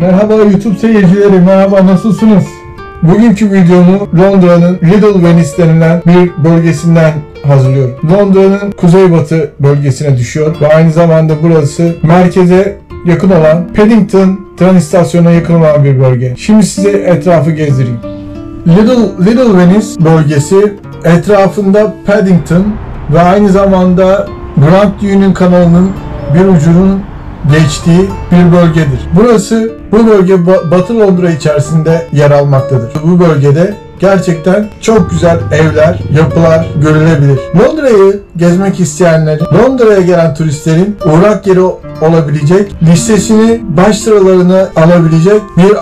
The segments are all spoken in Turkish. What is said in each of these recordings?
Merhaba YouTube seyircileri, merhaba nasılsınız? Bugünkü videomu Londra'nın Little Venice denilen bir bölgesinden hazırlıyorum. Londra'nın kuzeybatı bölgesine düşüyor ve aynı zamanda burası merkeze yakın olan Paddington tren istasyonuna yakın olan bir bölge. Şimdi size etrafı gezdireyim. Little, Little Venice bölgesi etrafında Paddington ve aynı zamanda Grand Union kanalının bir ucunun geçtiği bir bölgedir. Burası bu bölge Ba- Batı Londra içerisinde yer almaktadır. Bu bölgede gerçekten çok güzel evler, yapılar görülebilir. Londra'yı gezmek isteyenler, Londra'ya gelen turistlerin uğrak yeri olabilecek, listesini baş sıralarına alabilecek bir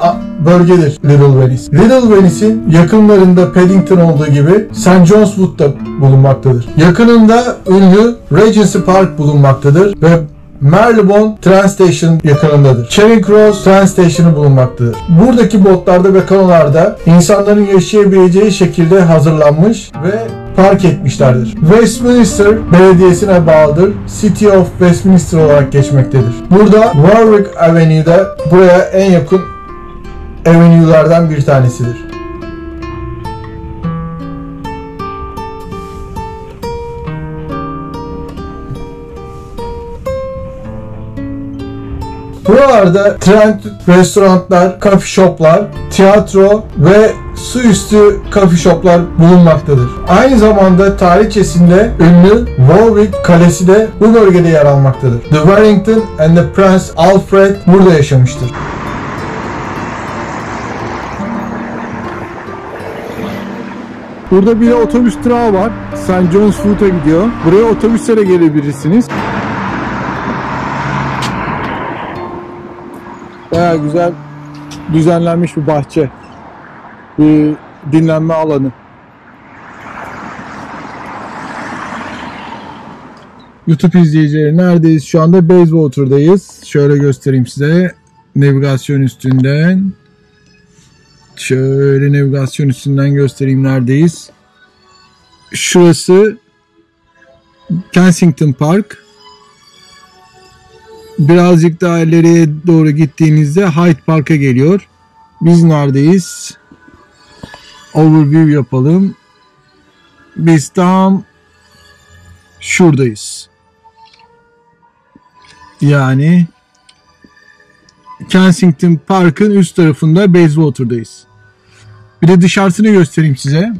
bölgedir Little Venice. Little Venice'in yakınlarında Paddington olduğu gibi St. John's Wood da bulunmaktadır. Yakınında ünlü Regency Park bulunmaktadır ve Marylebone Train Station yakınındadır. Charing Cross Train Station'ı bulunmaktadır. Buradaki botlarda ve kanolarda insanların yaşayabileceği şekilde hazırlanmış ve park etmişlerdir. Westminster Belediyesi'ne bağlıdır. City of Westminster olarak geçmektedir. Burada Warwick Avenue'da buraya en yakın avenue'lardan bir tanesidir. Buralarda trend restoranlar, coffee shoplar, tiyatro ve su üstü coffee shoplar bulunmaktadır. Aynı zamanda tarihçesinde ünlü Warwick Kalesi de bu bölgede yer almaktadır. The Wellington and the Prince Alfred burada yaşamıştır. Burada bir otobüs durağı var. St. John's Wood'a gidiyor. Buraya otobüslere gelebilirsiniz. Baya güzel düzenlenmiş bir bahçe. Bir dinlenme alanı. YouTube izleyicileri neredeyiz? Şu anda Bayswater'dayız. Şöyle göstereyim size. Navigasyon üstünden. Şöyle navigasyon üstünden göstereyim neredeyiz. Şurası Kensington Park. Birazcık daha ileriye doğru gittiğinizde Hyde Park'a geliyor. Biz neredeyiz? Overview yapalım. Biz tam şuradayız. Yani Kensington Park'ın üst tarafında Bayswater'dayız. Bir de dışarısını göstereyim size.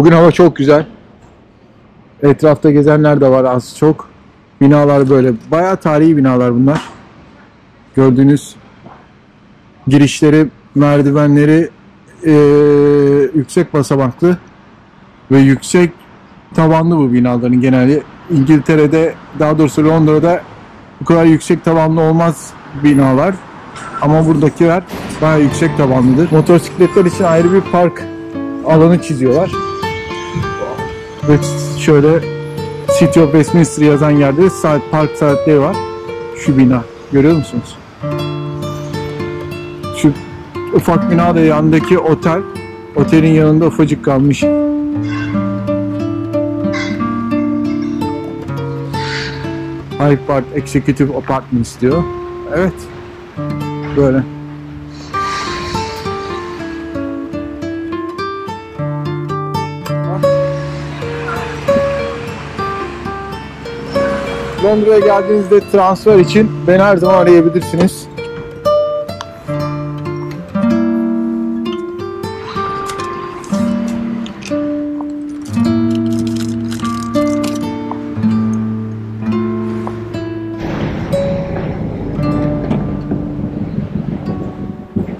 Bugün hava çok güzel. Etrafta gezenler de var az çok. Binalar böyle. Bayağı tarihi binalar bunlar. Gördüğünüz girişleri, merdivenleri eee, yüksek basamaklı ve yüksek tavanlı bu binaların genelde. İngiltere'de daha doğrusu Londra'da bu kadar yüksek tavanlı olmaz binalar. Ama buradakiler bayağı yüksek tavanlıdır. Motosikletler için ayrı bir park alanı çiziyorlar. Ve şöyle City of Westminster yazan yerde saat park saatleri var. Şu bina. Görüyor musunuz? Şu ufak bina da yanındaki otel. Otelin yanında ufacık kalmış. Hyde Park Executive Apartments diyor. Evet. Böyle. Londra'ya geldiğinizde transfer için beni her zaman arayabilirsiniz.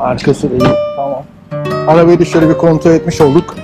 Arkası iyi. Tamam. Arabayı da şöyle bir kontrol etmiş olduk.